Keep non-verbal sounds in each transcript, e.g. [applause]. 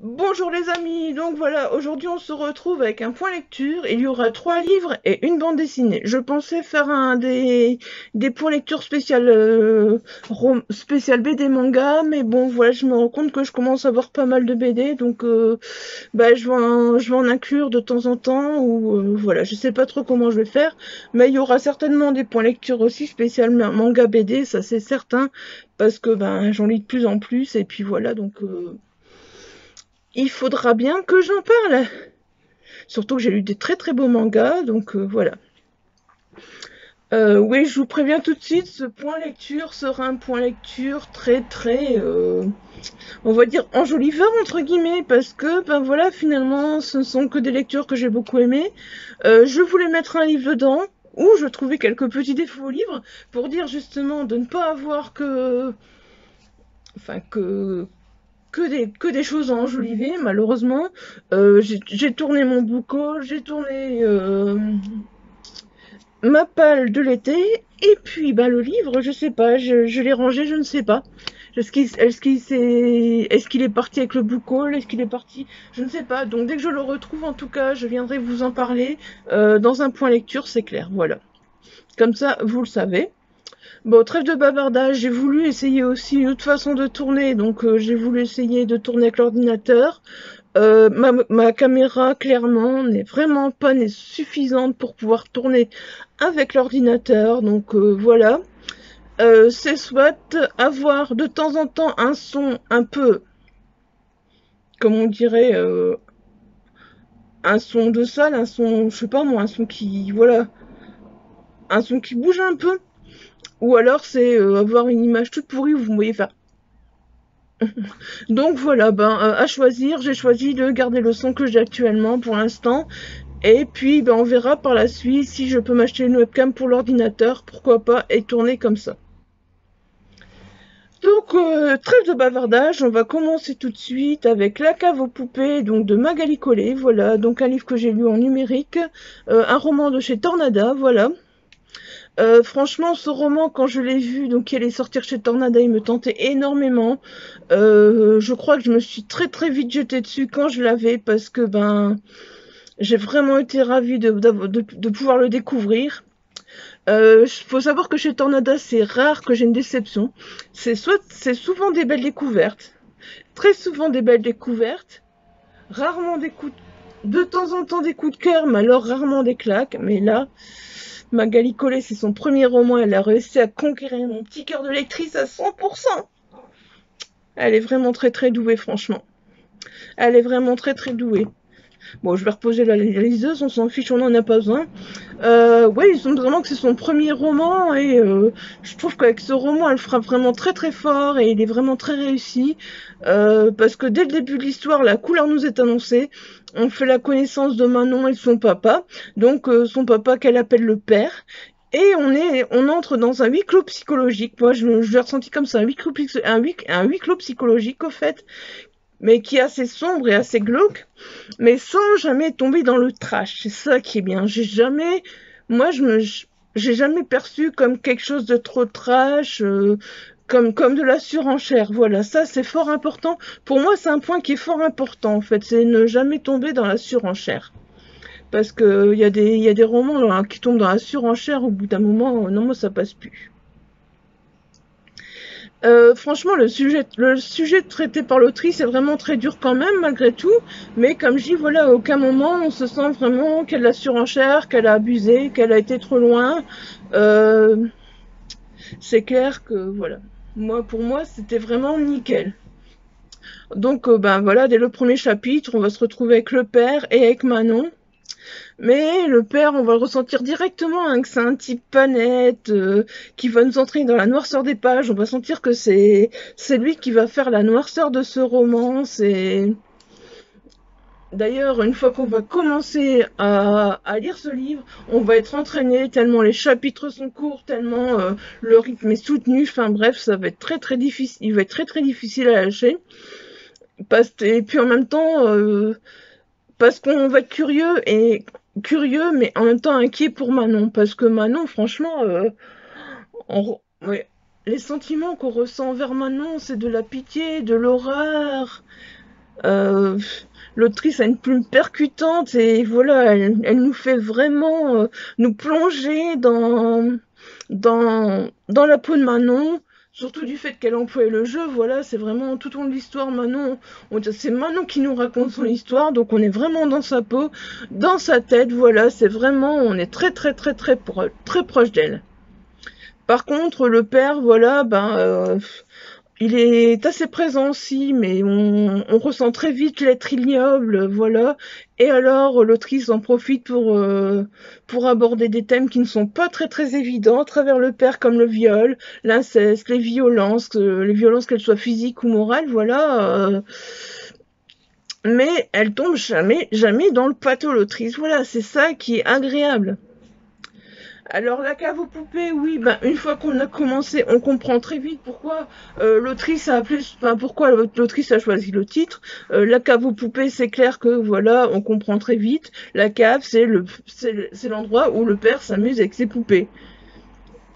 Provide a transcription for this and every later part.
Bonjour les amis, donc voilà, aujourd'hui on se retrouve avec un point lecture, il y aura trois livres et une bande dessinée. Je pensais faire un des, des points lecture spécial, euh, BD manga, mais bon voilà, je me rends compte que je commence à avoir pas mal de BD, donc euh, bah, je, vais en, je vais en inclure de temps en temps, ou euh, voilà, je sais pas trop comment je vais faire, mais il y aura certainement des points lecture aussi spécial manga BD, ça c'est certain, parce que ben j'en lis de plus en plus, et puis voilà, donc il faudra bien que j'en parle. Surtout que j'ai lu des très très beaux mangas, donc euh, voilà. Euh, oui, je vous préviens tout de suite, ce point lecture sera un point lecture très très, euh, on va dire enjoliveur entre guillemets, parce que ben voilà, finalement, ce ne sont que des lectures que j'ai beaucoup aimées. je voulais mettre un livre dedans, où je trouvais quelques petits défauts au livre, pour dire justement de ne pas avoir que, enfin que que des, que des choses enjolivées, malheureusement. Euh, j'ai tourné mon bouco, j'ai tourné euh, ma palle de l'été, et puis bah, le livre, je sais pas, je, l'ai rangé, je ne sais pas. Est-ce qu'il est, est, qu'il est parti avec le bouco Est-ce qu'il est parti Je ne sais pas. Donc dès que je le retrouve, en tout cas, je viendrai vous en parler euh, dans un point lecture, c'est clair. Voilà. Comme ça, vous le savez. Bon, trêve de bavardage, j'ai voulu essayer aussi une autre façon de tourner, donc euh, j'ai voulu essayer de tourner avec l'ordinateur. Euh, ma, caméra, clairement, n'est vraiment pas suffisante pour pouvoir tourner avec l'ordinateur, donc euh, voilà. C'est soit avoir de temps en temps un son un peu, comme on dirait, un son de salle, un son, je sais pas moi, un son qui, voilà, un son qui bouge un peu. Ou alors c'est euh, avoir une image toute pourrie vous me voyez. [laughs] Donc voilà, ben euh, à choisir, j'ai choisi de garder le son que j'ai actuellement pour l'instant. Et puis ben, on verra par la suite si je peux m'acheter une webcam pour l'ordinateur, pourquoi pas, et tourner comme ça. Donc, euh, trêve de bavardage, on va commencer tout de suite avec La cave aux poupées, donc de Magali Collet, voilà, donc un livre que j'ai lu en numérique, un roman de chez Tornada, voilà. Euh, franchement, ce roman, quand je l'ai vu, donc il allait sortir chez Tornada, il me tentait énormément. Euh, je crois que je me suis très très vite jetée dessus quand je l'avais parce que ben j'ai vraiment été ravie de, pouvoir le découvrir. Il euh, faut savoir que chez Tornada, c'est rare que j'ai une déception. C'est soit c'est souvent des belles découvertes, très souvent des belles découvertes, rarement des coups de, de temps en temps des coups de cœur, mais alors rarement des claques. Mais là, Magali Collet, c'est son premier roman. Elle a réussi à conquérir mon petit cœur de lectrice à 100%. Elle est vraiment très très douée, franchement. Elle est vraiment très très douée. Bon, je vais reposer la liseuse, on s'en fiche, on n'en a pas besoin. Euh, ouais, ils sont vraiment que c'est son premier roman et euh, je trouve qu'avec ce roman, elle frappe vraiment très très fort et il est vraiment très réussi. Euh, parce que dès le début de l'histoire, la couleur nous est annoncée. On fait la connaissance de Manon et de son papa. Donc euh, son papa qu'elle appelle le père. Et on est, on entre dans un huis clos psychologique. Moi, je, l'ai ressenti comme ça, un huis clos, un huis, un huis clos psychologique, au fait, mais qui est assez sombre et assez glauque, mais sans jamais tomber dans le trash. C'est ça qui est bien. J'ai jamais, moi, je me, j'ai jamais perçu comme quelque chose de trop trash, euh, comme, comme de la surenchère. Voilà, ça c'est fort important. Pour moi, c'est un point qui est fort important en fait, c'est ne jamais tomber dans la surenchère. Parce que il y, a des, y a des romans qui tombent dans la surenchère au bout d'un moment, non, moi ça passe plus. Euh, franchement, le sujet, traité par l'autrice est vraiment très dur quand même, malgré tout. Mais comme je dis, voilà, à aucun moment on se sent vraiment qu'elle a surenchère, qu'elle a abusé, qu'elle a été trop loin. Euh, c'est clair que, voilà. Moi, pour moi, c'était vraiment nickel. Donc, euh, ben voilà, dès le premier chapitre, on va se retrouver avec le père et avec Manon. Mais le père, on va le ressentir directement, hein, que c'est un type pas net, euh, qui va nous entraîner dans la noirceur des pages. On va sentir que c'est c'est lui qui va faire la noirceur de ce roman. C'est D'ailleurs, une fois qu'on va commencer à, lire ce livre, on va être entraîné tellement les chapitres sont courts, tellement euh, le rythme est soutenu. Enfin bref, ça va être très très difficile. Il va être très très difficile à lâcher. et puis en même temps, euh, parce qu'on va être curieux et curieux, mais en même temps inquiet pour Manon, parce que Manon, franchement, euh, les sentiments qu'on ressent envers Manon, c'est de la pitié, de l'horreur. Euh, L'autrice a une plume percutante et voilà, elle, nous fait vraiment euh, nous plonger dans, dans, dans la peau de Manon. Surtout du fait qu'elle emploie le jeu, voilà, c'est vraiment tout au long de l'histoire, Manon, c'est Manon qui nous raconte son histoire, donc on est vraiment dans sa peau, dans sa tête, voilà, c'est vraiment, on est très très très très, très proche d'elle. Par contre, le père, voilà, ben, euh, il est assez présent aussi, mais on, ressent très vite l'être ignoble, voilà. Et alors, l'autrice en profite pour, euh, pour aborder des thèmes qui ne sont pas très très évidents à travers le père, comme le viol, l'inceste, les violences, euh, les violences qu'elles soient physiques ou morales, voilà. mais elle tombe jamais, jamais dans le pâteau, l'autrice. Voilà, c'est ça qui est agréable. Alors la cave aux poupées, oui, ben une fois qu'on a commencé, on comprend très vite pourquoi euh, l'autrice a appelé, pourquoi l'autrice a choisi le titre. Euh, la cave aux poupées, c'est clair que voilà, on comprend très vite. La cave, c'est le, c'est l'endroit où le père s'amuse avec ses poupées.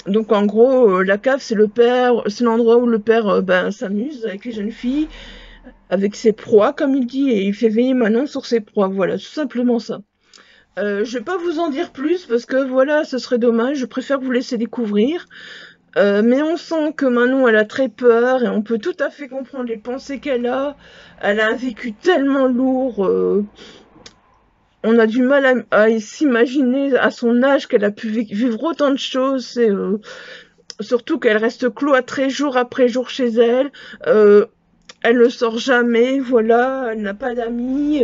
Donc en gros, euh, la cave, c'est le père, c'est l'endroit où le père ben s'amuse avec les jeunes filles, avec ses proies, comme il dit, et il fait veiller Manon sur ses proies. Voilà, tout simplement ça. Euh, je vais pas vous en dire plus parce que voilà, ce serait dommage. Je préfère vous laisser découvrir. Euh, mais on sent que Manon, elle a très peur et on peut tout à fait comprendre les pensées qu'elle a. Elle a un vécu tellement lourd. Euh, on a du mal à, s'imaginer à son âge qu'elle a pu vivre autant de choses. Surtout qu'elle reste cloîtrée jour après jour chez elle. elle ne sort jamais, voilà, elle n'a pas d'amis.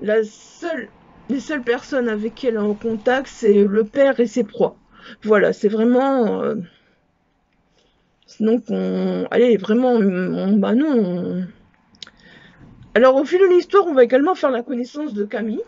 la seule les seules personnes avec qui elle est en contact, c'est le père et ses proies. Voilà, c'est vraiment... Euh... Donc, on... Allez, vraiment, bah non... Alors, au fil de l'histoire, on va également faire la connaissance de Camille.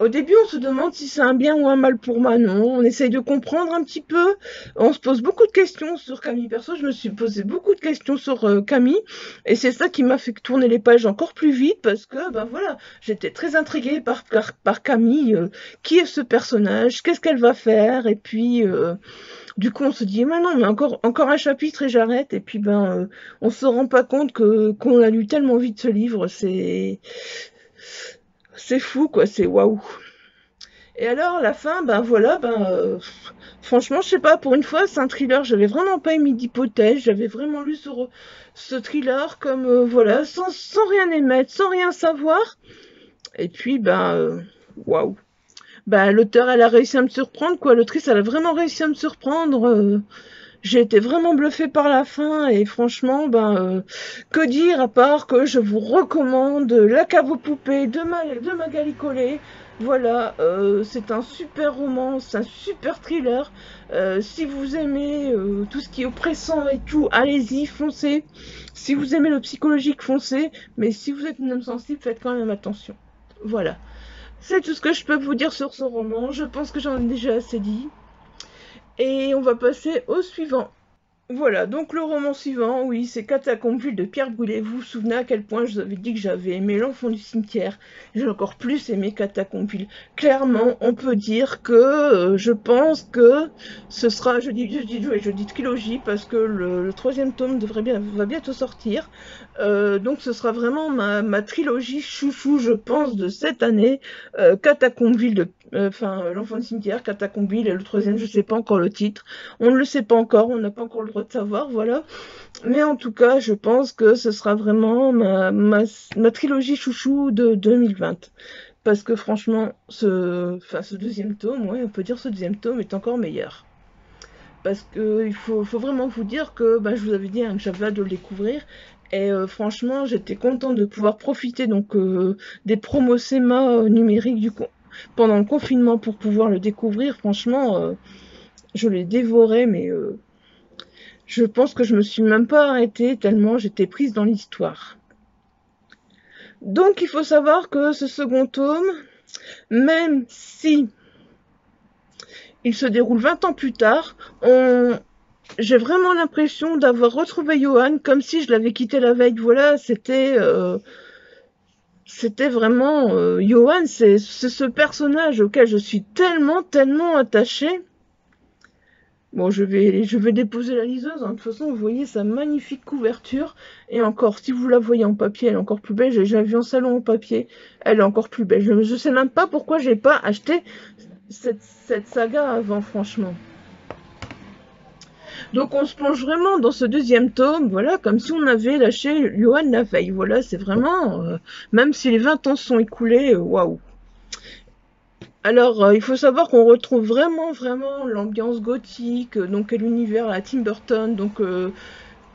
Au début, on se demande si c'est un bien ou un mal pour Manon. On essaye de comprendre un petit peu. On se pose beaucoup de questions sur Camille. Perso, je me suis posé beaucoup de questions sur euh, Camille. Et c'est ça qui m'a fait tourner les pages encore plus vite parce que, ben voilà, j'étais très intriguée par, par, Camille. Euh, qui est ce personnage Qu'est-ce qu'elle va faire Et puis, euh, du coup, on se dit, mais non, mais encore, encore un chapitre et j'arrête. Et puis, ben, on se rend pas compte que qu'on a lu tellement vite ce livre. C'est c'est fou, quoi, c'est waouh. Et alors, la fin, ben voilà, ben euh, franchement, je sais pas, pour une fois, c'est un thriller, j'avais vraiment pas émis d'hypothèse, j'avais vraiment lu ce, thriller comme, euh, voilà, sans, sans, rien émettre, sans rien savoir. Et puis, ben, euh, waouh. Ben, l'auteur, elle a réussi à me surprendre, quoi, l'autrice, elle a vraiment réussi à me surprendre. J'ai été vraiment bluffée par la fin et franchement, ben, euh, que dire à part que je vous recommande La cave aux poupées de, de Magali. Voilà, euh, c'est un super roman, c'est un super thriller. Euh, si vous aimez tout ce qui est oppressant et tout, allez-y, foncez. Si vous aimez le psychologique, foncez. Mais si vous êtes une homme sensible, faites quand même attention. Voilà. C'est tout ce que je peux vous dire sur ce roman. Je pense que j'en ai déjà assez dit. Et on va passer au suivant. Voilà, donc le roman suivant, oui, c'est Catacombville de Pierre Boulet. Vous vous souvenez à quel point je vous avais dit que j'avais aimé L'Enfant du cimetière? J'ai encore plus aimé Catacombville. Clairement, on peut dire que euh, je pense que ce sera, je dis, je dis, je dis trilogie parce que le, troisième tome devrait bien, va bientôt sortir. Euh, donc ce sera vraiment ma, trilogie chouchou, je pense, de cette année. Euh, de euh, enfin l'enfant du cimetière, Catacombville et le troisième, je sais pas encore le titre. On ne le sait pas encore, on n'a pas encore le de savoir, voilà. Mais en tout cas, je pense que ce sera vraiment ma, trilogie chouchou de 2020. Parce que franchement, ce, enfin, ce deuxième tome, ouais, on peut dire ce deuxième tome est encore meilleur. Parce que il faut, vraiment vous dire que bah, je vous avais dit hein, que j'avais hâte de le découvrir. Et euh, franchement, j'étais contente de pouvoir profiter donc euh, des promos SEMA numériques du, coup pendant le confinement pour pouvoir le découvrir. Franchement, euh, je l'ai dévoré, mais euh, je pense que je me suis même pas arrêtée tellement j'étais prise dans l'histoire. Donc il faut savoir que ce second tome, même si il se déroule 20 ans plus tard, j'ai vraiment l'impression d'avoir retrouvé Johan comme si je l'avais quitté la veille. Voilà, c'était euh, c'était vraiment euh, Johan, c'est ce personnage auquel je suis tellement, tellement attachée. Bon, je vais, je vais déposer la liseuse. Hein. De toute façon, vous voyez sa magnifique couverture. Et encore, si vous la voyez en papier, elle est encore plus belle. J'ai déjà vu en salon en papier. Elle est encore plus belle. Je ne sais même pas pourquoi j'ai pas acheté cette, saga avant, franchement. Donc on se plonge vraiment dans ce deuxième tome, voilà, comme si on avait lâché Johan la veille. Voilà, c'est vraiment, euh, même si les 20 ans sont écoulés, euh, waouh. Alors, euh, il faut savoir qu'on retrouve vraiment, vraiment l'ambiance gothique, donc l'univers à Tim Burton, donc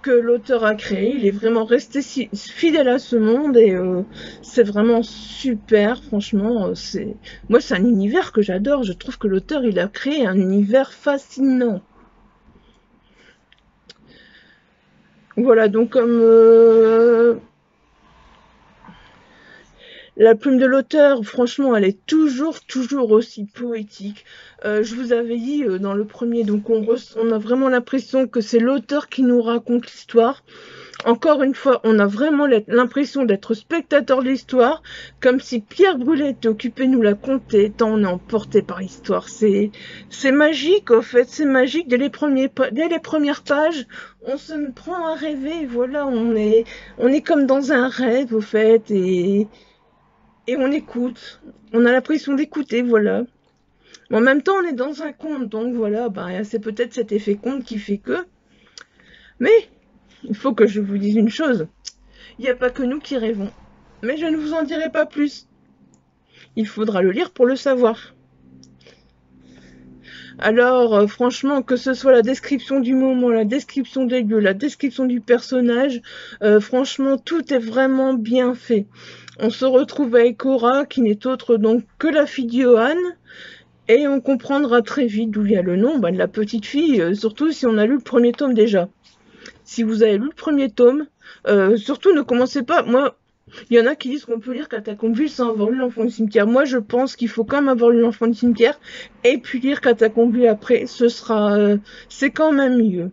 que l'auteur a créé. Il est vraiment resté fidèle à ce monde et c'est vraiment super. Franchement, c'est moi, c'est un univers que j'adore. Je trouve que l'auteur, il a créé un univers fascinant. Voilà, donc comme euh, la plume de l'auteur, franchement, elle est toujours, toujours aussi poétique. Euh, je vous avais dit euh, dans le premier, donc on, a vraiment l'impression que c'est l'auteur qui nous raconte l'histoire. Encore une fois, on a vraiment l'impression d'être spectateur de l'histoire, comme si Pierre Brûlé était occupé nous la conter, tant on est emporté par l'histoire. C'est, c'est magique, au fait, c'est magique. Dès les, dès les premières pages, on se prend à rêver, voilà, on est, on est comme dans un rêve, au fait, et, et on écoute. On a l'impression d'écouter, voilà. En même temps, on est dans un conte, donc voilà, ben, c'est peut-être cet effet conte qui fait que. Mais, il faut que je vous dise une chose. Il n'y a pas que nous qui rêvons. Mais je ne vous en dirai pas plus. Il faudra le lire pour le savoir. Alors, euh, franchement, que ce soit la description du moment, la description des lieux, la description du personnage, euh, franchement, tout est vraiment bien fait. On se retrouve avec Cora, qui n'est autre donc que la fille de Johan, et on comprendra très vite d'où il y a le nom bah, de la petite fille, euh, surtout si on a lu le premier tome déjà si vous avez lu le premier tome, surtout ne commencez pas. Moi, il y en a qui disent qu'on peut lire Catacombville sans avoir lu l'enfant du cimetière. Moi, je pense qu'il faut quand même avoir lu l'enfant du cimetière et puis lire Catacombville après. Ce sera, euh, c'est quand même mieux.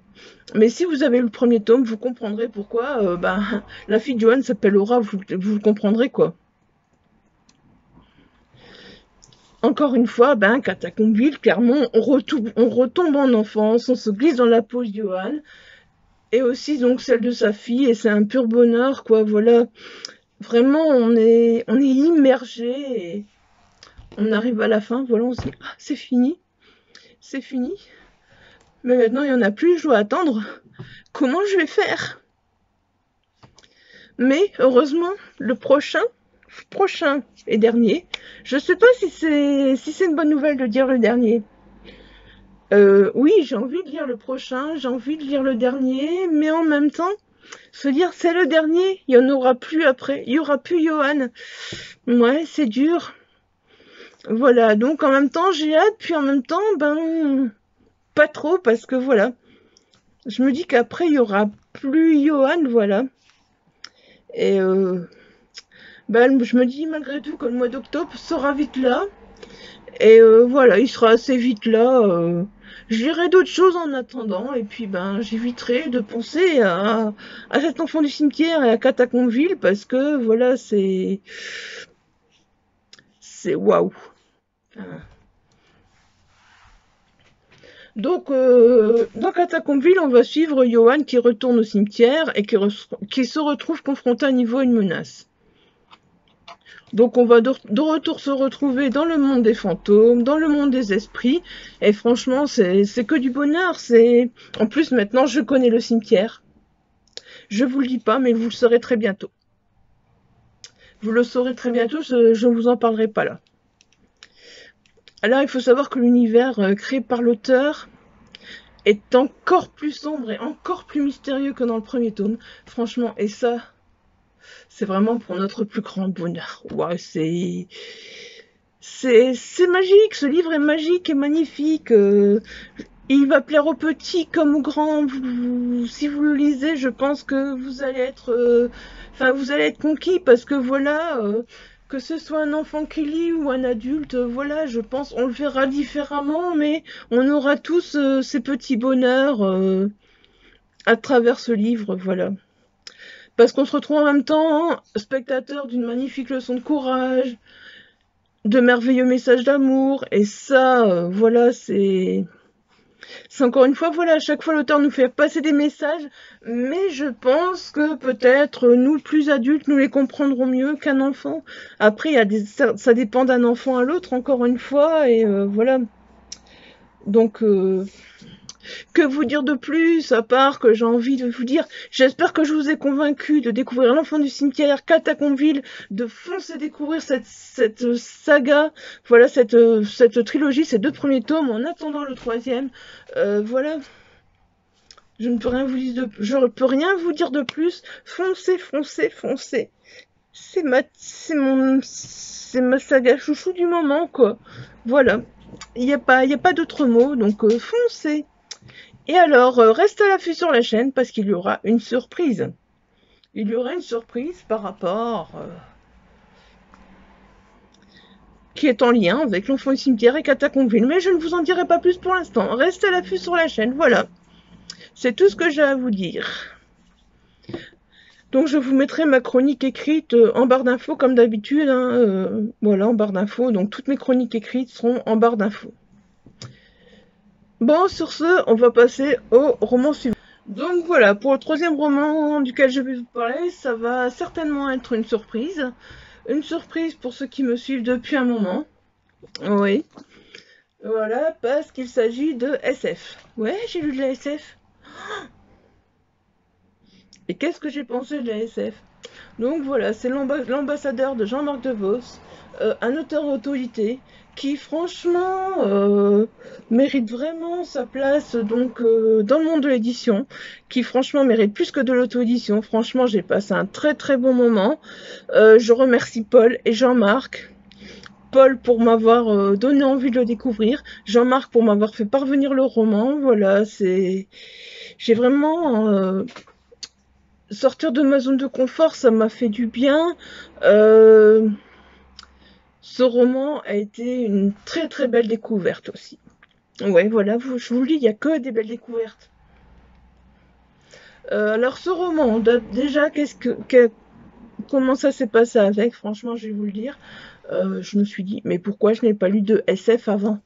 Mais si vous avez le premier tome, vous comprendrez pourquoi euh, ben, [laughs] la fille de Johan s'appelle Aura, vous, vous comprendrez quoi. Encore une fois, ben, Catacombville, clairement, on retombe, on retombe en enfance, on se glisse dans la peau de Johan et aussi donc celle de sa fille et c'est un pur bonheur quoi voilà vraiment on est on est immergé et on arrive à la fin voilà on se dit ah, c'est fini c'est fini. Mais maintenant il n'y en a plus je dois attendre. Comment je vais faire? Mais heureusement le prochain prochain et dernier je sais pas si c'est si c'est une bonne nouvelle de dire le dernier. Euh, oui, j'ai envie de lire le prochain, j'ai envie de lire le dernier, mais en même temps, se dire c'est le dernier, il y en aura plus après, il y aura plus Johan. Ouais, c'est dur. Voilà, donc en même temps j'ai hâte, puis en même temps, ben pas trop, parce que voilà. Je me dis qu'après il y aura plus Johan, voilà. Et euh, ben je me dis malgré tout que le mois d'octobre sera vite là. Et euh, voilà, il sera assez vite là. Euh, J'irai d'autres choses en attendant, et puis ben j'éviterai de penser à, à cet enfant du cimetière et à Catacombville, parce que voilà, c'est. C'est waouh! Donc, euh, dans Catacombville, on va suivre Johan qui retourne au cimetière et qui, qui se retrouve confronté à niveau une menace. Donc on va de, retour se retrouver dans le monde des fantômes, dans le monde des esprits. Et franchement, c'est que du bonheur. C'est En plus, maintenant, je connais le cimetière. Je vous le dis pas, mais vous le saurez très bientôt. Vous le saurez très bientôt, je ne vous en parlerai pas là. Alors, il faut savoir que l'univers euh, créé par l'auteur est encore plus sombre et encore plus mystérieux que dans le premier tome. Franchement, et ça, c'est vraiment pour notre plus grand bonheur. Ouais, c'est c'est magique, ce livre est magique et magnifique. Euh, il va plaire aux petits comme aux grands. si vous le lisez, je pense que vous allez être, euh, vous allez être conquis parce que voilà, euh, que ce soit un enfant qui lit ou un adulte, voilà, je pense, on le verra différemment, mais on aura tous ces petits bonheurs à travers ce livre, voilà parce qu'on se retrouve en même temps spectateur d'une magnifique leçon de courage, de merveilleux messages d'amour, et ça, euh, voilà, c'est c'est encore une fois, voilà, à chaque fois l'auteur nous fait passer des messages, mais je pense que peut-être nous, plus adultes, nous les comprendrons mieux qu'un enfant. Après, ça, dépend d'un enfant à l'autre, encore une fois, et euh, voilà. Donc, euh, que vous dire de plus, à part que j'ai envie de vous dire, j'espère que je vous ai convaincu de découvrir l'enfant du cimetière, Catacombville, de foncer découvrir cette, saga, voilà, cette, trilogie, ces deux premiers tomes, en attendant le troisième, euh, voilà. Je ne peux rien vous dire de, je peux rien vous dire de plus. Foncez, foncez, foncez. C'est ma, c'est mon, c'est ma saga chouchou du moment, quoi. Voilà. Il n'y a pas, pas d'autres mots, donc euh, foncez. Et alors, euh, reste à l'affût sur la chaîne parce qu'il y aura une surprise. Il y aura une surprise par rapport... Euh, qui est en lien avec l'enfant du cimetière et Catacombville. Mais je ne vous en dirai pas plus pour l'instant. Restez à l'affût sur la chaîne. Voilà. C'est tout ce que j'ai à vous dire. Donc je vous mettrai ma chronique écrite euh, en barre d'infos comme d'habitude. Hein, voilà, en barre d'infos. Donc toutes mes chroniques écrites seront en barre d'infos. Bon, sur ce, on va passer au roman suivant. Donc voilà, pour le troisième roman duquel je vais vous parler, ça va certainement être une surprise. Une surprise pour ceux qui me suivent depuis un moment. Oui. Voilà, parce qu'il s'agit de SF. Ouais, j'ai lu de la SF. Et qu'est-ce que j'ai pensé de la SF Donc voilà, c'est l'ambassadeur de Jean-Marc De Vos, euh, un auteur autorité qui franchement euh, mérite vraiment sa place donc euh, dans le monde de l'édition, qui franchement mérite plus que de l'auto-édition. Franchement, j'ai passé un très très bon moment. Euh, je remercie Paul et Jean-Marc. Paul pour m'avoir donné envie de le découvrir, Jean-Marc pour m'avoir fait parvenir le roman. Voilà, c'est j'ai vraiment sortir de ma zone de confort, ça m'a fait du bien. Euh, ce roman a été une très très belle découverte aussi. Ouais, voilà, je vous le dis, il n'y a que des belles découvertes. Euh, alors ce roman, déjà, qu'est-ce que, comment ça s'est passé avec? Franchement, je vais vous le dire. Euh, je me suis dit, mais pourquoi je n'ai pas lu de SF avant?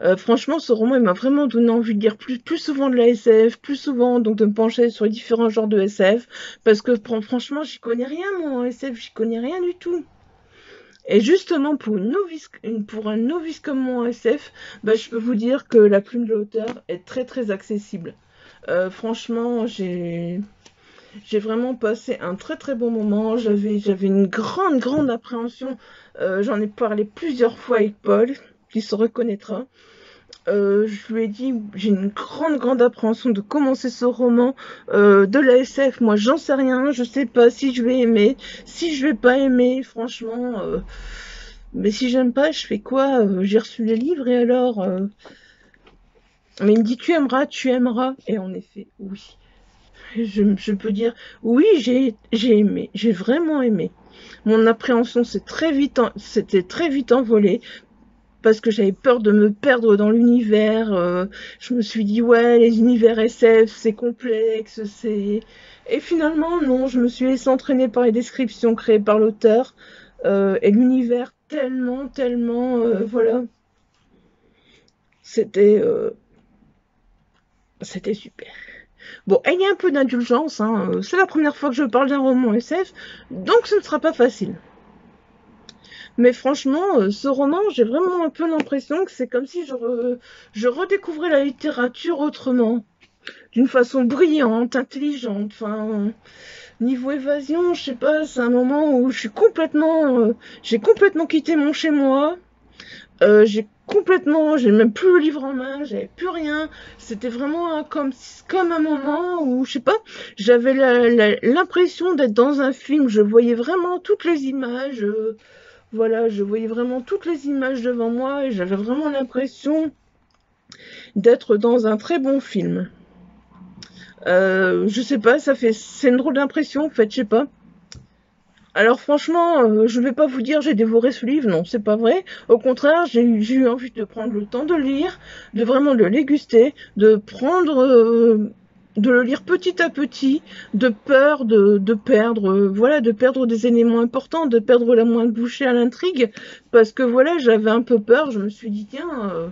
Euh, franchement, ce roman, il m'a vraiment donné envie de lire plus, plus souvent de la SF, plus souvent donc de me pencher sur les différents genres de SF, parce que franchement, j'y connais rien, moi, en SF, j'y connais rien du tout. Et justement, pour, un novice comme moi en SF, bah, je peux vous dire que la plume de l'auteur est très très accessible. Euh, franchement, j'ai vraiment passé un très très bon moment. J'avais j'avais une grande grande appréhension. Euh, j'en ai parlé plusieurs fois avec Paul, qui se reconnaîtra. Euh, je lui ai dit, j'ai une grande, grande appréhension de commencer ce roman euh, de la SF. Moi, j'en sais rien. Je sais pas si je vais aimer, si je vais pas aimer. Franchement, euh, mais si j'aime pas, je fais quoi J'ai reçu les livres et alors Mais il me dit, tu aimeras, tu aimeras. Et en effet, oui. Je, peux dire, oui, j'ai aimé. J'ai vraiment aimé. Mon appréhension s'est très très vite envolée parce que j'avais peur de me perdre dans l'univers. Euh, je me suis dit ouais, les univers SF, c'est complexe, c'est et finalement non, je me suis laissé entraîner par les descriptions créées par l'auteur euh, et l'univers tellement, tellement, euh, voilà, c'était c'était super. Bon, il y a un peu d'indulgence, hein. c'est la première fois que je parle d'un roman SF, donc ce ne sera pas facile. Mais franchement, euh, ce roman, j'ai vraiment un peu l'impression que c'est comme si je, redécouvrais la littérature autrement. D'une façon brillante, intelligente. Enfin, niveau évasion, je sais pas, c'est un moment où je suis complètement... Euh, j'ai complètement quitté mon chez-moi. Euh, j'ai complètement, j'ai même plus le livre en main, j'avais plus rien. C'était vraiment comme, comme un moment où, je sais pas, j'avais l'impression d'être dans un film. Je voyais vraiment toutes les images. Voilà, je voyais vraiment toutes les images devant moi et j'avais vraiment l'impression d'être dans un très bon film. Euh, je sais pas, ça fait, c'est une drôle d'impression en fait, je sais pas. Alors franchement, euh, je vais pas vous dire j'ai dévoré ce livre, non, c'est pas vrai. Au contraire, j'ai eu envie de prendre le temps de lire, de vraiment le déguster, de prendre euh, de le lire petit à petit, de peur de, perdre, euh, voilà, de perdre des éléments importants, de perdre la moindre bouchée à l'intrigue, parce que voilà, j'avais un peu peur, je me suis dit, tiens, euh,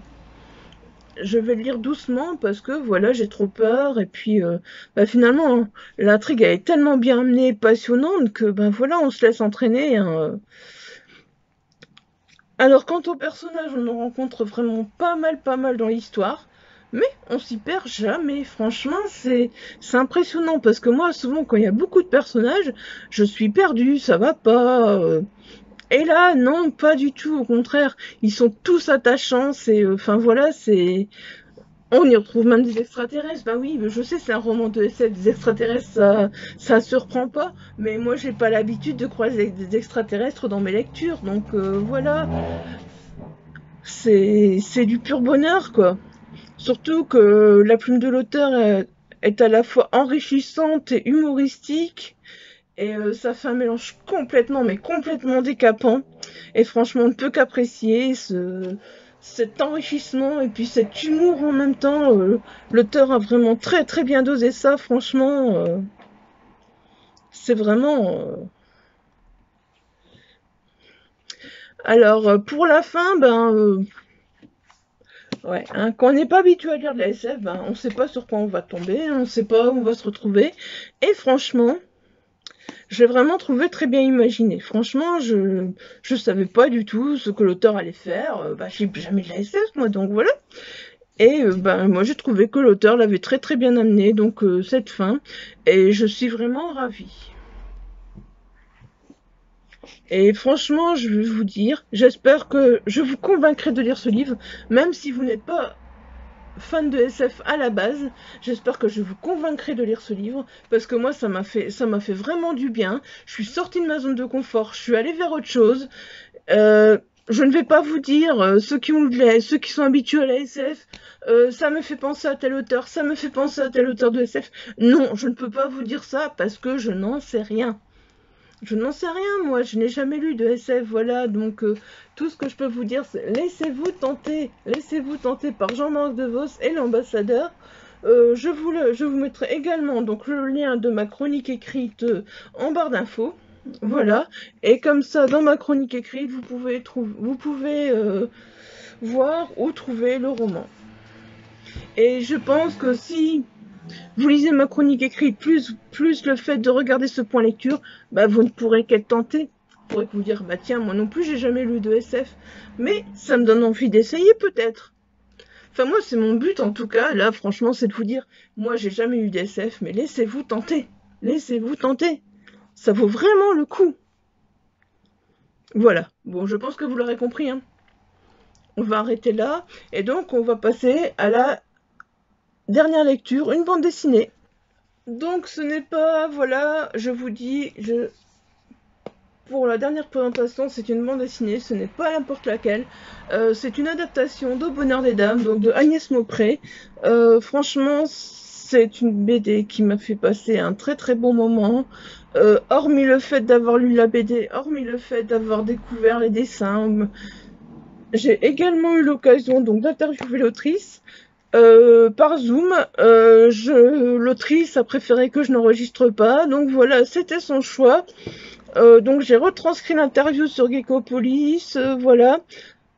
je vais le lire doucement parce que voilà, j'ai trop peur. Et puis, euh, bah, finalement, l'intrigue est tellement bien amenée, passionnante que ben voilà, on se laisse entraîner. Hein. Alors, quant au personnage, on en rencontre vraiment pas mal, pas mal dans l'histoire. Mais on s'y perd jamais. Franchement, c'est impressionnant parce que moi, souvent, quand il y a beaucoup de personnages, je suis perdue, ça va pas. Euh. Et là, non, pas du tout. Au contraire, ils sont tous attachants. C'est, euh, enfin voilà, c'est. On y retrouve même des extraterrestres. Bah oui, je sais, c'est un roman de SF. Des extraterrestres, ça, ça surprend pas. Mais moi, j'ai pas l'habitude de croiser des extraterrestres dans mes lectures. Donc euh, voilà, c'est du pur bonheur, quoi. Surtout que la plume de l'auteur est à la fois enrichissante et humoristique. Et euh, ça fait un mélange complètement, mais complètement décapant. Et franchement, on ne peut qu'apprécier ce, cet enrichissement et puis cet humour en même temps. Euh, l'auteur a vraiment très très bien dosé ça, franchement. Euh, c'est vraiment... Alors, pour la fin, ben... Ouais, hein, quand on n'est pas habitué à lire de la SF, ben, on ne sait pas sur quoi on va tomber, on ne sait pas où on va se retrouver. Et franchement, j'ai vraiment trouvé très bien imaginé. Franchement, je ne savais pas du tout ce que l'auteur allait faire. Euh, bah, j'ai jamais de la SF, moi, donc voilà. Et euh, ben, moi, j'ai trouvé que l'auteur l'avait très très bien amené, donc euh, cette fin. Et je suis vraiment ravie. Et franchement, je vais vous dire, j'espère que je vous convaincrai de lire ce livre, même si vous n'êtes pas fan de SF à la base. J'espère que je vous convaincrai de lire ce livre parce que moi ça m'a fait ça m'a fait vraiment du bien. Je suis sortie de ma zone de confort, je suis allée vers autre chose. Euh, je ne vais pas vous dire euh, ceux qui ont ceux qui sont habitués à la SF, euh, ça me fait penser à tel auteur, ça me fait penser à tel auteur de SF. Non, je ne peux pas vous dire ça parce que je n'en sais rien. Je n'en sais rien, moi, je n'ai jamais lu de SF, voilà, donc euh, tout ce que je peux vous dire, c'est laissez-vous tenter, laissez-vous tenter par Jean-Marc DeVos et l'ambassadeur. Euh, je, vous mettrai également donc le lien de ma chronique écrite euh, en barre d'infos. Voilà, et comme ça, dans ma chronique écrite, vous pouvez voir où trouver le roman. Et je pense que si vous lisez ma chronique écrite, plus, le fait de regarder ce point lecture, bah, vous ne pourrez qu'être tenté. Vous pourrez vous dire, bah tiens, moi non plus, j'ai jamais lu de SF. Mais ça me donne envie d'essayer peut-être. Enfin, moi, c'est mon but en tout cas. Là, franchement, c'est de vous dire, moi, j'ai jamais lu d'SF, mais laissez-vous tenter. Laissez-vous tenter. Ça vaut vraiment le coup. Voilà. Bon, je pense que vous l'aurez compris. Hein. On va arrêter là. Et donc, on va passer à la Dernière lecture, une bande dessinée. Donc ce n'est pas, voilà, je vous dis, je... Pour la dernière présentation, c'est une bande dessinée, ce n'est pas n'importe laquelle. Euh, c'est une adaptation d'Au Bonheur des Dames, donc de Agnès Maupré. Euh, franchement, c'est une BD qui m'a fait passer un très très bon moment. Euh, hormis le fait d'avoir lu la BD, hormis le fait d'avoir découvert les dessins, j'ai également eu l'occasion donc d'interviewer l'autrice. Euh, par Zoom, euh, l'autrice a préféré que je n'enregistre pas, donc voilà, c'était son choix. Euh, donc j'ai retranscrit l'interview sur Geckopolis, voilà.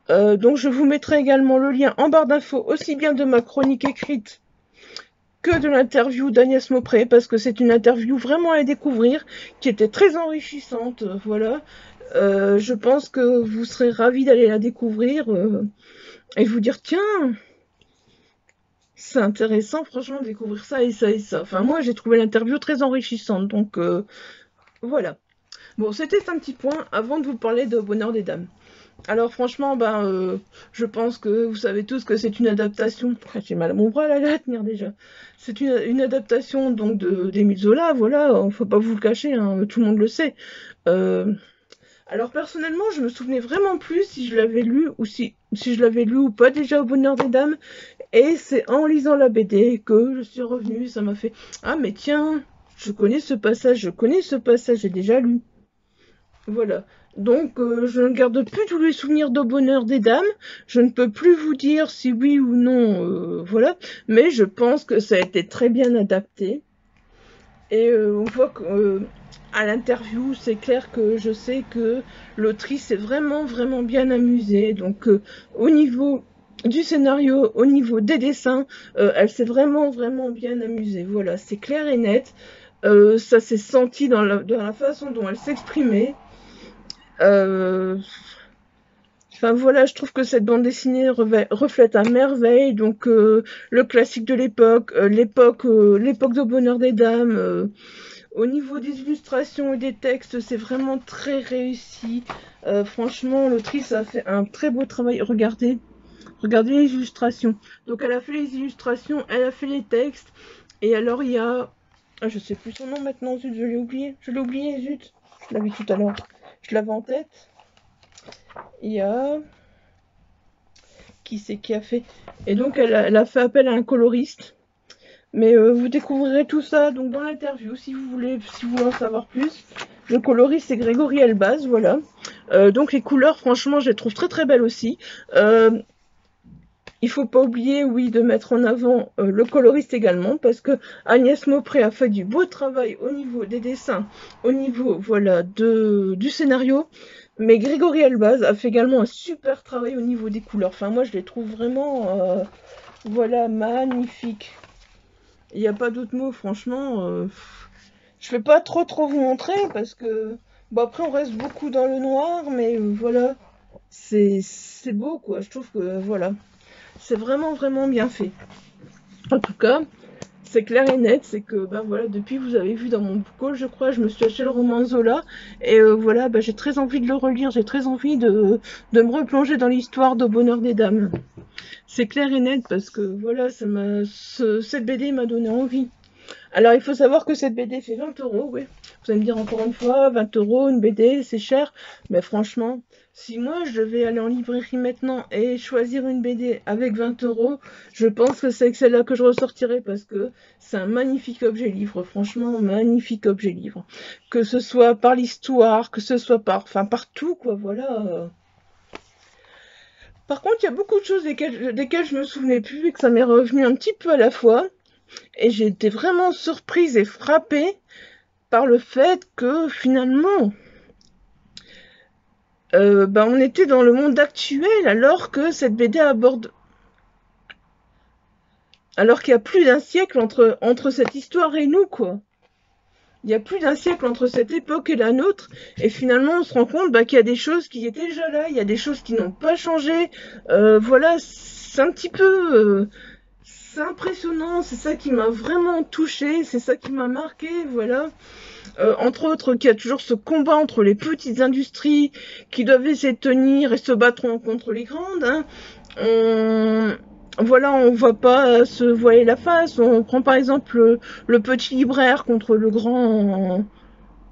donc je vous mettrai également le lien en barre d'infos, aussi bien de ma chronique écrite que de l'interview d'Agnès Maupré, parce que c'est une interview vraiment à découvrir, qui était très enrichissante, voilà. je pense que vous serez ravis d'aller la découvrir et vous dire, tiens, c'est intéressant, franchement, de découvrir ça et ça et ça. Enfin, moi, j'ai trouvé l'interview très enrichissante, donc euh, voilà. Bon, c'était un petit point avant de vous parler de Bonheur des Dames. Alors, franchement, ben, euh, je pense que vous savez tous que c'est une adaptation. [laughs] J'ai mal à mon bras là, à tenir déjà. C'est une, adaptation donc de d'Émile Zola, voilà, faut pas vous le cacher, hein, tout le monde le sait. Euh, alors personnellement, je me souvenais vraiment plus si je l'avais lu ou si, je l'avais lu ou pas déjà au Bonheur des Dames. Et c'est en lisant la BD que je suis revenue, ça m'a fait Ah mais tiens, je connais ce passage, je connais ce passage, j'ai déjà lu. Voilà. Donc euh, je ne garde plus tous les souvenirs de bonheur des dames. Je ne peux plus vous dire si oui ou non, euh, voilà. Mais je pense que ça a été très bien adapté. Et euh, on voit que à l'interview, c'est clair que je sais que l'autrice est vraiment vraiment bien amusée. Donc au niveau du scénario, au niveau des dessins, euh, elle s'est vraiment, vraiment bien amusée. Voilà, c'est clair et net. Euh, ça s'est senti dans la, dans la, façon dont elle s'exprimait. Euh, enfin voilà, je trouve que cette bande dessinée reflète à merveille donc le classique de l'époque, l'époque, l'époque de bonheur des dames. Au niveau des illustrations et des textes, c'est vraiment très réussi. franchement, l'autrice a fait un très beau travail. Regardez, Regardez les illustrations. Donc elle a fait les illustrations, elle a fait les textes. Et alors il y a... Ah, je sais plus son nom maintenant, zut, je l'ai oublié. Je l'ai oublié, zut. Je l'avais tout à l'heure. Je l'avais en tête. Il y a... Qui c'est qui a fait? Et donc elle a, fait appel à un coloriste. Mais euh, vous découvrirez tout ça donc dans l'interview si vous voulez, si vous voulez en savoir plus. Le coloriste c'est Grégory Elbaz, voilà. Euh, donc les couleurs, franchement, je les trouve très très belles aussi. Euh, il faut pas oublier, oui, de mettre en avant euh, le coloriste également, parce que Agnès Maupré a fait du beau travail au niveau des dessins, au niveau, voilà, de, du scénario. Mais Grégory Elbaz a fait également un super travail au niveau des couleurs. Enfin, moi, je les trouve vraiment, voilà, magnifiques. Il n'y a pas d'autre mot, franchement. Euh, je vais pas trop trop vous montrer, parce que... Bon, après, on reste beaucoup dans le noir, mais voilà. C'est beau, quoi. Je trouve que, voilà. C'est vraiment, vraiment bien fait. En tout cas, c'est clair et net, c'est que ben voilà, depuis vous avez vu dans mon book je crois, je me suis acheté le roman Zola et euh, voilà, ben, j'ai très envie de le relire, j'ai très envie de, de me replonger dans l'histoire de Bonheur des Dames. C'est clair et net parce que voilà, ça m'a, cette BD m'a donné envie. Alors il faut savoir que cette BD fait 20 euros, oui. Vous allez me dire encore une fois, 20 euros une BD, c'est cher, mais franchement, si moi je devais aller en librairie maintenant et choisir une BD avec 20 euros, je pense que c'est celle-là que je ressortirais parce que c'est un magnifique objet livre, franchement magnifique objet livre. Que ce soit par l'histoire, que ce soit par, enfin partout quoi, voilà. Par contre, il y a beaucoup de choses desquelles, desquelles je me souvenais plus et que ça m'est revenu un petit peu à la fois. Et j'ai été vraiment surprise et frappée par le fait que finalement, euh, bah, on était dans le monde actuel alors que cette BD aborde alors qu'il y a plus d'un siècle entre, cette histoire et nous, quoi. Il y a plus d'un siècle entre cette époque et la nôtre, et finalement on se rend compte bah, qu'il y a des choses qui étaient déjà là, il y a des choses qui n'ont pas changé. Euh, voilà, c'est un petit peu, euh, c'est impressionnant, c'est ça qui m'a vraiment touché, c'est ça qui m'a marqué, voilà. Euh, entre autres, qu'il y a toujours ce combat entre les petites industries qui doivent essayer de tenir et se battront contre les grandes. Hein. On... Voilà, on va pas se voiler la face. On prend par exemple le, petit libraire contre le grand,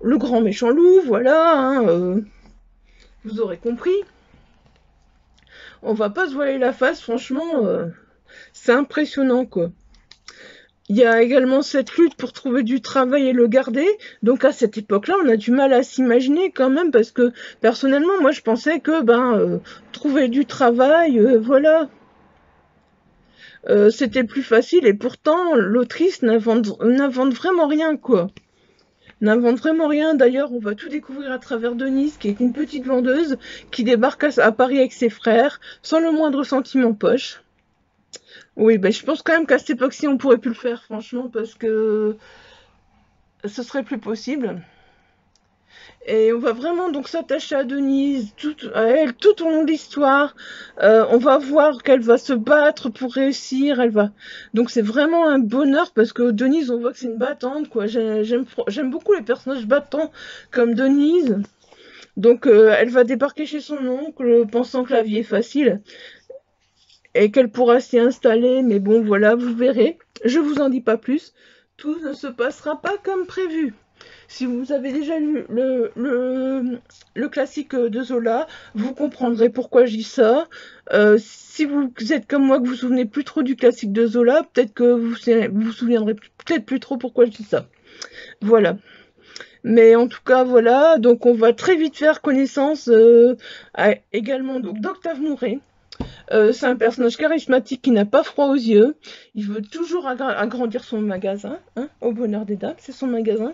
le grand méchant loup. Voilà, hein, euh, vous aurez compris. On va pas se voiler la face, franchement, euh, c'est impressionnant quoi. Il y a également cette lutte pour trouver du travail et le garder. Donc à cette époque-là, on a du mal à s'imaginer quand même parce que personnellement, moi je pensais que ben euh, trouver du travail, euh, voilà, euh, c'était plus facile et pourtant l'autrice n'invente vraiment rien quoi. N'invente vraiment rien. D'ailleurs, on va tout découvrir à travers Denise, qui est une petite vendeuse qui débarque à Paris avec ses frères, sans le moindre sentiment poche. Oui, ben je pense quand même qu'à cette époque-ci, on pourrait plus le faire, franchement, parce que ce serait plus possible. Et on va vraiment donc s'attacher à Denise, à elle, tout au long de l'histoire. Euh, on va voir qu'elle va se battre pour réussir. Elle va. Donc c'est vraiment un bonheur parce que Denise, on voit que c'est une battante, quoi. J'aime beaucoup les personnages battants comme Denise. Donc euh, elle va débarquer chez son oncle, pensant que la vie est facile et qu'elle pourra s'y installer. Mais bon, voilà, vous verrez. Je vous en dis pas plus. Tout ne se passera pas comme prévu. Si vous avez déjà lu le, classique de Zola, vous comprendrez pourquoi je dis ça. Euh, si vous êtes comme moi que vous vous souvenez plus trop du classique de Zola, peut-être que vous vous souviendrez peut-être plus trop pourquoi je dis ça. Voilà. Mais en tout cas, voilà. Donc on va très vite faire connaissance euh, également d'Octave Mouret. Euh, c'est un personnage charismatique qui n'a pas froid aux yeux. Il veut toujours agrandir son magasin, hein, au bonheur des dames, c'est son magasin.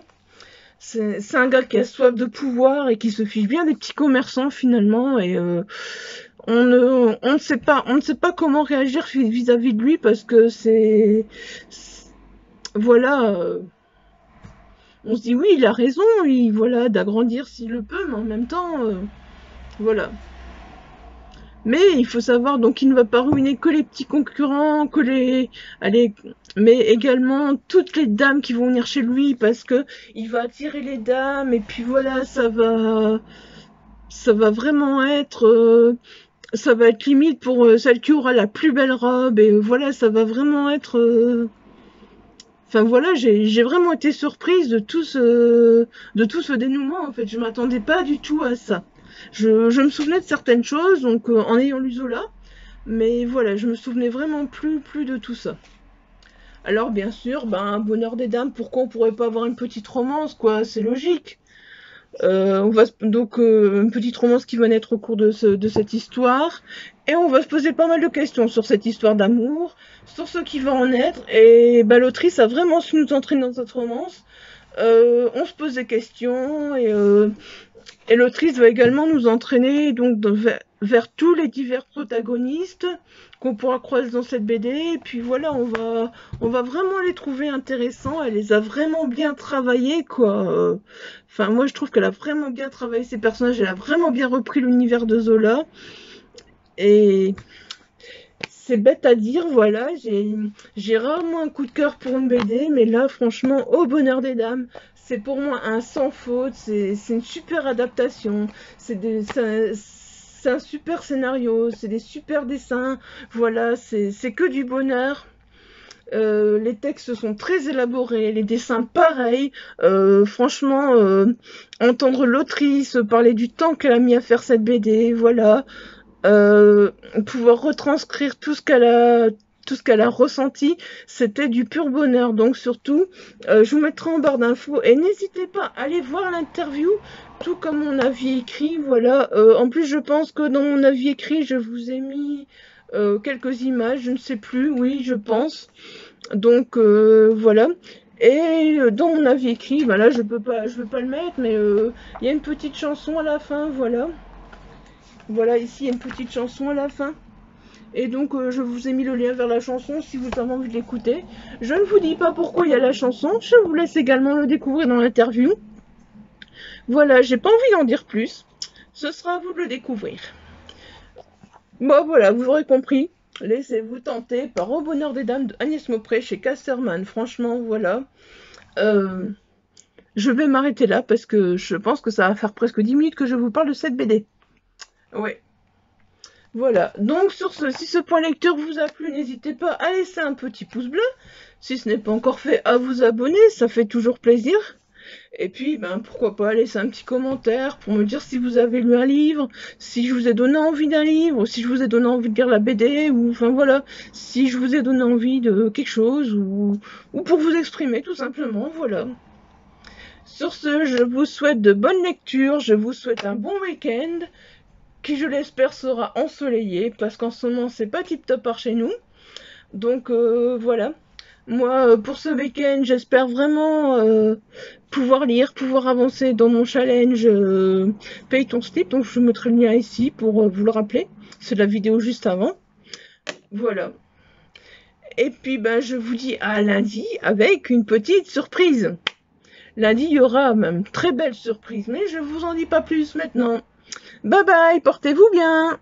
c'est un gars qui a soif de pouvoir et qui se fiche bien des petits commerçants finalement et euh, on ne sait pas comment réagir vis-à-vis de lui parce que c'est voilà euh, on se dit oui il a raison il voilà d'agrandir s'il le peut mais en même temps voilà mais il faut savoir donc qu'il ne va pas ruiner que les petits concurrents, que les, allez, mais également toutes les dames qui vont venir chez lui parce que il va attirer les dames et puis voilà, ça va, ça va vraiment être, euh, ça va être limite pour euh, celle qui aura la plus belle robe et voilà, ça va vraiment être. Euh, enfin voilà, j'ai vraiment été surprise de tout ce, de tout ce dénouement en fait. Je m'attendais pas du tout à ça. Je, me souvenais de certaines choses, donc euh, en ayant lu Zola, mais voilà, je me souvenais vraiment plus, plus de tout ça. Alors bien sûr, ben Bonheur des Dames, pourquoi on pourrait pas avoir une petite romance, quoi? C'est logique. Euh, donc euh, une petite romance qui va naître au cours de, de cette histoire et on va se poser pas mal de questions sur cette histoire d'amour, sur ce qui va en être et ben, l'autrice a vraiment su nous entraîner dans cette romance. On se pose des questions et et l'autrice va également nous entraîner donc vers, tous les divers protagonistes qu'on pourra croiser dans cette BD. Et puis voilà, on va, on va vraiment les trouver intéressants. Elle les a vraiment bien travaillés, quoi. Enfin, moi, je trouve qu'elle a vraiment bien travaillé ses personnages. Elle a vraiment bien repris l'univers de Zola. Et c'est bête à dire, voilà, j'ai rarement un coup de cœur pour une BD, mais là, franchement, au bonheur des dames, c'est pour moi un sans faute, c'est une super adaptation, c'est un super scénario, c'est des super dessins, voilà, c'est que du bonheur. Euh, les textes sont très élaborés, les dessins pareils. Euh, franchement, euh, entendre l'autrice parler du temps qu'elle a mis à faire cette BD, voilà. Pouvoir retranscrire tout ce qu'elle a, tout ce qu'elle a ressenti, c'était du pur bonheur. Donc surtout, euh, je vous mettrai en barre d'infos et n'hésitez pas à aller voir l'interview, tout comme mon avis écrit. Voilà. Euh, en plus, je pense que dans mon avis écrit, je vous ai mis euh, quelques images, je ne sais plus. Oui, je pense. Donc voilà. Et dans mon avis écrit, bah là, je peux pas, je veux pas le mettre, mais il y a une petite chanson à la fin. Voilà. Voilà, ici, il y a une petite chanson à la fin. Et donc euh, je vous ai mis le lien vers la chanson si vous avez envie de l'écouter. Je ne vous dis pas pourquoi il y a la chanson, je vous laisse également le découvrir dans l'interview. Voilà, j'ai pas envie d'en dire plus. Ce sera à vous de le découvrir. Bon voilà, vous aurez compris. Laissez-vous tenter par Au bonheur des dames de Agnès Maupré chez Casterman. Franchement, voilà. Euh, je vais m'arrêter là parce que je pense que ça va faire presque 10 minutes que je vous parle de cette BD. Ouais. Voilà, donc sur ce, si ce point lecture vous a plu, n'hésitez pas à laisser un petit pouce bleu. Si ce n'est pas encore fait, à vous abonner, ça fait toujours plaisir. Et puis, ben, pourquoi pas laisser un petit commentaire pour me dire si vous avez lu un livre, si je vous ai donné envie d'un livre, si je vous ai donné envie de lire la BD, ou enfin voilà, si je vous ai donné envie de quelque chose, ou pour vous exprimer tout simplement, voilà. Sur ce, je vous souhaite de bonnes lectures, je vous souhaite un bon week-end qui je l'espère sera ensoleillé parce qu'en ce moment c'est pas tip top par chez nous. Donc euh, voilà. Moi euh, pour ce week-end j'espère vraiment euh, pouvoir lire, pouvoir avancer dans mon challenge Paye ton slip. Donc je mettrai le lien ici pour vous le rappeler. C'est la vidéo juste avant. Voilà. Et puis ben je vous dis à lundi avec une petite surprise. Lundi il y aura même très belle surprise, mais je vous en dis pas plus maintenant. Bye bye, portez-vous bien